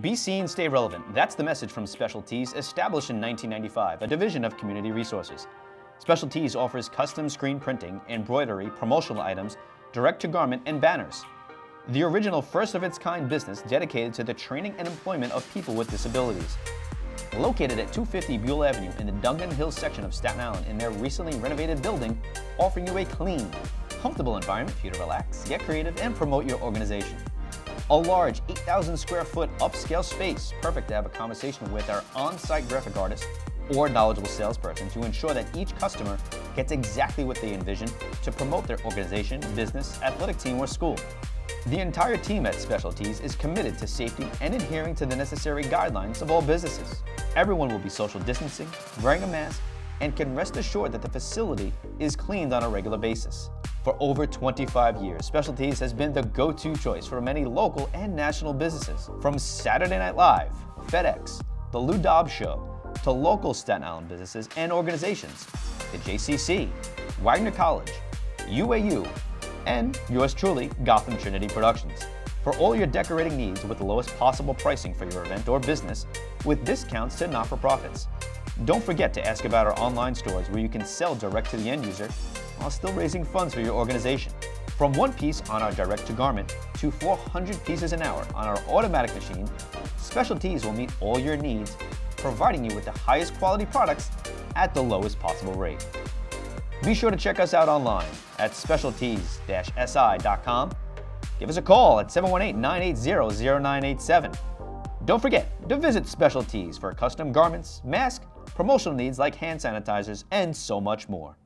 Be seen, stay relevant. That's the message from SpecialTees, established in 1995, a division of Community Resources. SpecialTees offers custom screen printing, embroidery, promotional items, direct-to-garment, and banners. The original first of its kind business dedicated to the training and employment of people with disabilities. Located at 250 Buell Avenue in the Dongan Hills section of Staten Island in their recently renovated building, offering you a clean, comfortable environment for you to relax, get creative, and promote your organization. A large 8,000 square foot upscale space, perfect to have a conversation with our on-site graphic artist or knowledgeable salesperson to ensure that each customer gets exactly what they envision to promote their organization, business, athletic team, or school. The entire team at SpecialTees is committed to safety and adhering to the necessary guidelines of all businesses. Everyone will be social distancing, wearing a mask, and can rest assured that the facility is cleaned on a regular basis. For over 25 years, SpecialTees has been the go-to choice for many local and national businesses. From Saturday Night Live, FedEx, The Lou Dobbs Show, to local Staten Island businesses and organizations, the JCC, Wagner College, UAU, and yours truly, Gotham Trinity Productions. For all your decorating needs with the lowest possible pricing for your event or business, with discounts to not-for-profits. Don't forget to ask about our online stores where you can sell direct to the end user while still raising funds for your organization. From one piece on our direct to garment to 400 pieces an hour on our automatic machine, SpecialTees will meet all your needs, providing you with the highest quality products at the lowest possible rate. Be sure to check us out online at specialtees-si.com. Give us a call at 718-980-0987. Don't forget to visit SpecialTees for custom garments, masks, promotional needs like hand sanitizers, and so much more.